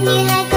你来